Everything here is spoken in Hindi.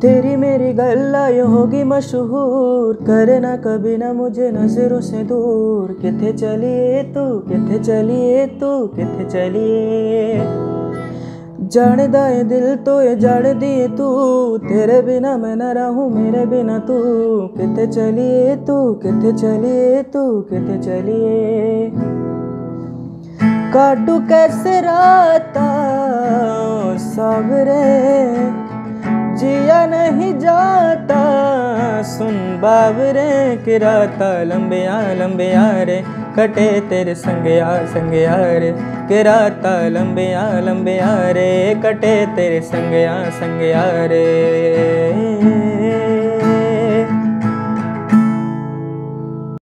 तेरी मेरी गल्ला ये होगी मशहूर। करना कभी ना मुझे नज़रों से दूर। किथे चलिए तू, किथे चलिए तू, किथे चलिए? जानदा ये दिल तो ये जान दिए तू। तेरे बिना मैं न रहूँ, मेरे बिना तू। किथे चलिए तू, किथे चलिए तू, किथे चलिए? काटू कैसे राता सावरे, जिया नहीं जाता। सुन बाबरे किराता लंबे लंबिया लंबे आ रे, कटे तेरे संगया संगया रे। किराता लंबे आ लंबिया रे, कटे तेरे संगया संगया रे।